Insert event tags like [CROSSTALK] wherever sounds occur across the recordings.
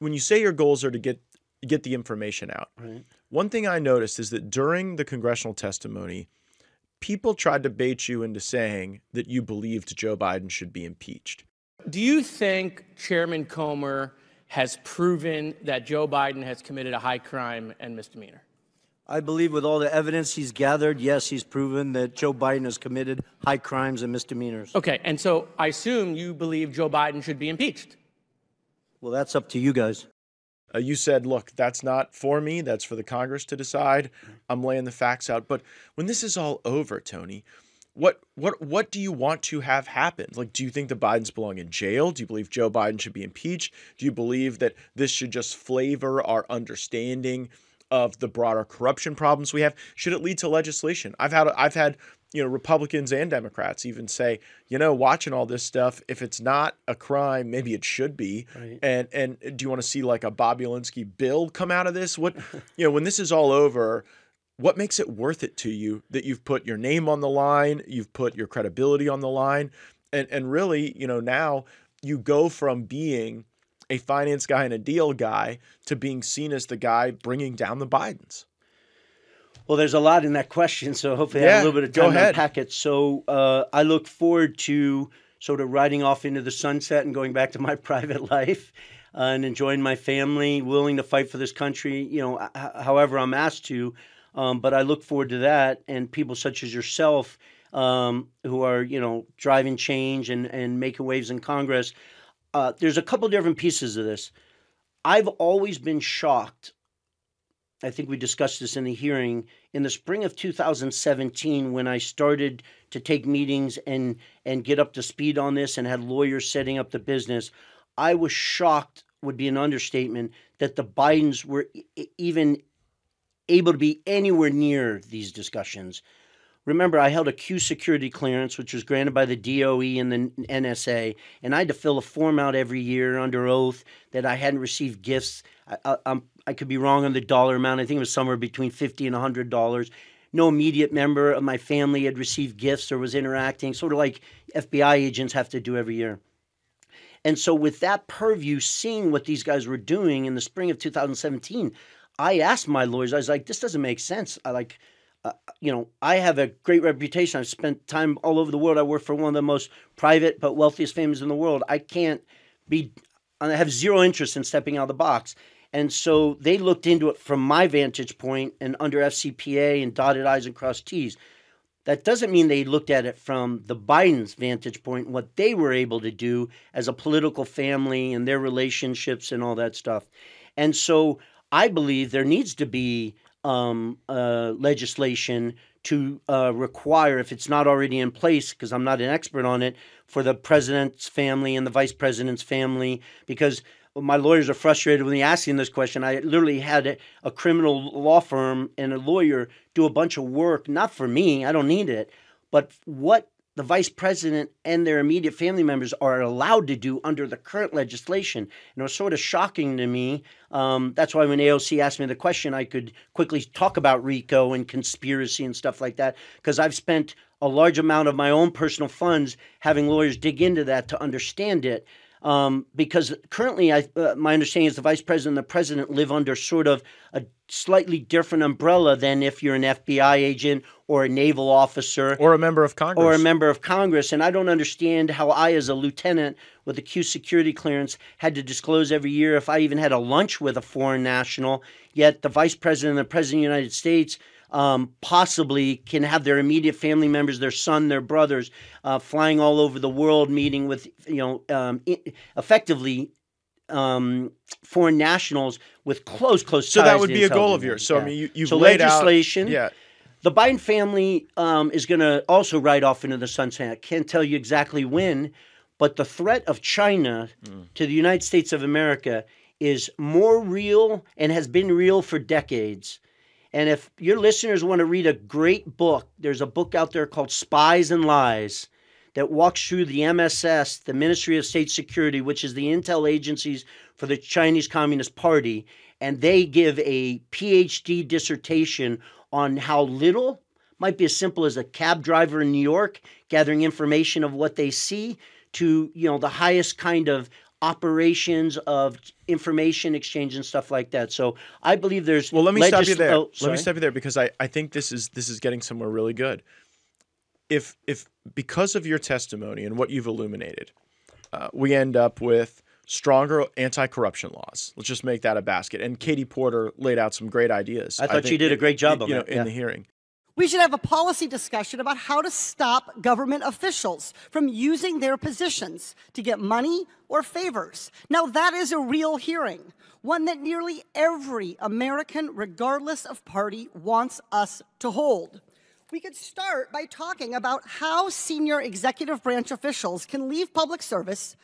when you say your goals are to get get the information out, Right. one thing I noticed is that during the congressional testimony, people tried to bait you into saying that you believed Joe Biden should be impeached. Do you think Chairman Comer has proven that Joe Biden has committed a high crime and misdemeanor? I believe with all the evidence he's gathered, yes, he's proven that Joe Biden has committed high crimes and misdemeanors. Okay, and so I assume you believe Joe Biden should be impeached. Well, that's up to you guys. Uh, you said, look, that's not for me. That's for the Congress to decide. I'm laying the facts out. But when this is all over, Tony, what what what do you want to have happen? Like, do you think the Bidens belong in jail? Do you believe Joe Biden should be impeached? Do you believe that this should just flavor our understanding of the broader corruption problems we have? Should it lead to legislation? I've had I've had you know Republicans and Democrats even say, you know, watching all this stuff, if it's not a crime, maybe it should be. Right. And and do you want to see like a Bobulinski bill come out of this? What [LAUGHS] you know, when this is all over, what makes it worth it to you that you've put your name on the line, you've put your credibility on the line, and and really, you know, now you go from being a finance guy and a deal guy to being seen as the guy bringing down the Bidens. Well, there's a lot in that question, so hopefully I have a little bit of time to unpack it. So uh, I look forward to sort of riding off into the sunset and going back to my [LAUGHS] private life uh, and enjoying my family, willing to fight for this country, you know, however I'm asked to. Um, but I look forward to that, and people such as yourself um, who are, you know, driving change and, and making waves in Congress. Uh, there's a couple different pieces of this. I've always been shocked I think we discussed this in the hearing in the spring of 2017 when I started to take meetings and and get up to speed on this and had lawyers setting up the business. I was shocked would be an understatement that the Bidens were e- even able to be anywhere near these discussions. Remember, I held a Q security clearance, which was granted by the DOE and the NSA, and I had to fill a form out every year under oath that I hadn't received gifts. I, I, I'm, could be wrong on the dollar amount. I think it was somewhere between fifty and hundred dollars. No immediate member of my family had received gifts or was interacting, sort of like FBI agents have to do every year. And so, with that purview, seeing what these guys were doing in the spring of 2017, I asked my lawyers, I was like, this doesn't make sense. I like, uh, you know, I have a great reputation. I've spent time all over the world. I work for one of the most private but wealthiest families in the world. I can't be, I have zero interest in stepping out of the box. And so they looked into it from my vantage point and under FCPA and dotted I's and crossed T's. That doesn't mean they looked at it from the Biden's vantage point, what they were able to do as a political family and their relationships and all that stuff. And so I believe there needs to be um, uh, legislation to uh, require, if it's not already in place, because I'm not an expert on it, for the president's family and the vice president's family, because my lawyers are frustrated with me asking this question. I literally had a, a criminal law firm and a lawyer do a bunch of work, not for me, I don't need it, but what the vice president and their immediate family members are allowed to do under the current legislation. And it was sort of shocking to me. Um, that's why when AOC asked me the question, I could quickly talk about RICO and conspiracy and stuff like that, because I've spent a large amount of my own personal funds having lawyers dig into that to understand it. Um, because currently, I, uh, my understanding is the vice president and the president live under sort of a slightly different umbrella than if you're an FBI agent or a naval officer Or a member of Congress. or a member of Congress. And I don't understand how I, as a lieutenant with a Q security clearance, had to disclose every year if I even had a lunch with a foreign national. Yet the vice president and the president of the United States um, possibly can have their immediate family members, their son, their brothers, uh, flying all over the world, meeting with, you know, um, effectively. Um, foreign nationals with close, close. so that would be a goal of yours. So Yeah. I mean, you, you've so laid legislation. out. Yeah. The Biden family um, is going to also ride off into the sunset. I can't tell you exactly when, but the threat of China to the United States of America is more real and has been real for decades. And if your listeners want to read a great book, there's a book out there called Spies and Lies that walks through the MSS, the Ministry of State Security, which is the intel agencies for the Chinese Communist Party, and they give a PhD dissertation on how little might be as simple as a cab driver in New York gathering information of what they see to, you know, the highest kind of operations of information exchange and stuff like that. So I believe there's well. Let me stop you there. oh, let me stop you there because I, I think this is this is getting somewhere really good. If if because of your testimony and what you've illuminated, uh, we end up with stronger anti-corruption laws. Let's just make that a basket. And Katie Porter laid out some great ideas. I thought she think, did a great job you on know, that, in the hearing. We should have a policy discussion about how to stop government officials from using their positions to get money or favors. Now, that is a real hearing, one that nearly every American, regardless of party, wants us to hold. We could start by talking about how senior executive branch officials can leave public service,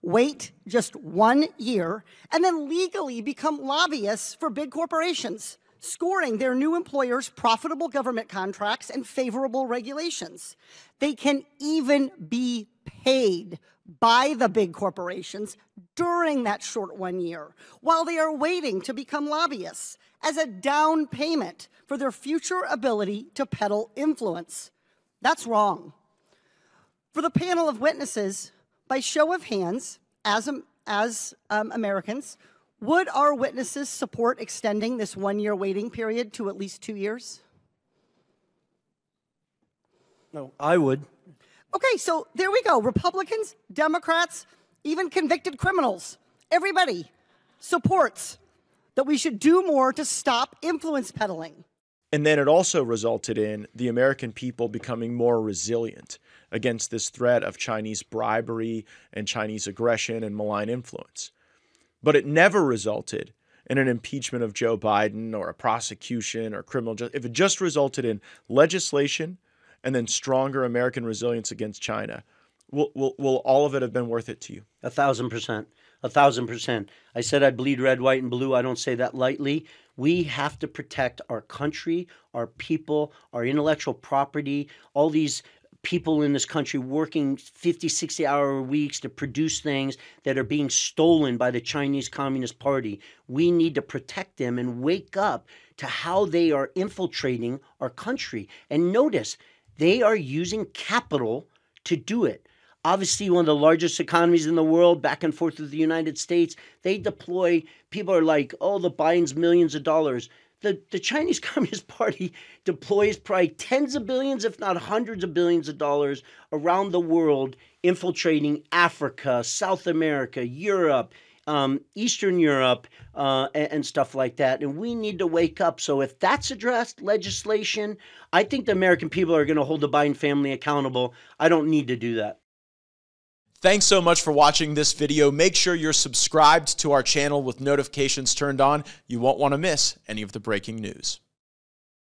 wait just one year, and then legally become lobbyists for big corporations scoring their new employers profitable government contracts and favorable regulations. They can even be paid by the big corporations during that short one year while they are waiting to become lobbyists as a down payment for their future ability to peddle influence. That's wrong. For the panel of witnesses, by show of hands, as, as um, Americans, would our witnesses support extending this one year waiting period to at least two years? No, I would. Okay, so there we go. Republicans, Democrats, even convicted criminals, everybody supports that we should do more to stop influence peddling. And then it also resulted in the American people becoming more resilient against this threat of Chinese bribery and Chinese aggression and malign influence. But it never resulted in an impeachment of Joe Biden or a prosecution or criminal justice. If it just resulted in legislation and then stronger American resilience against China, will, will, will all of it have been worth it to you? A thousand percent. A thousand percent. I said I'd bleed red, white, and blue. I don't say that lightly. We have to protect our country, our people, our intellectual property, all these people in this country working 50, 60 hour weeks to produce things that are being stolen by the Chinese Communist Party. We need to protect them and wake up to how they are infiltrating our country. And notice, they are using capital to do it obviously one of the largest economies in the world, back and forth with the United States. They deploy, people are like, oh, the Biden's millions of dollars. The, the Chinese [LAUGHS] Communist Party deploys probably tens of billions, if not hundreds of billions of dollars around the world, infiltrating Africa, South America, Europe, um, Eastern Europe, uh, and, and, stuff like that. And we need to wake up. So if that's addressed, legislation, I think the American people are going to hold the Biden family accountable. I don't need to do that. Thanks so much for watching this video. Make sure you're subscribed to our channel with notifications turned on. You won't want to miss any of the breaking news.